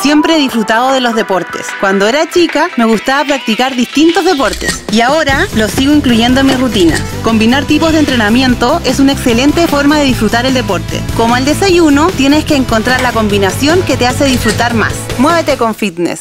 Siempre he disfrutado de los deportes. Cuando era chica me gustaba practicar distintos deportes y ahora los sigo incluyendo en mi rutina. Combinar tipos de entrenamiento es una excelente forma de disfrutar el deporte. Como al desayuno, tienes que encontrar la combinación que te hace disfrutar más. Muévete con fitness.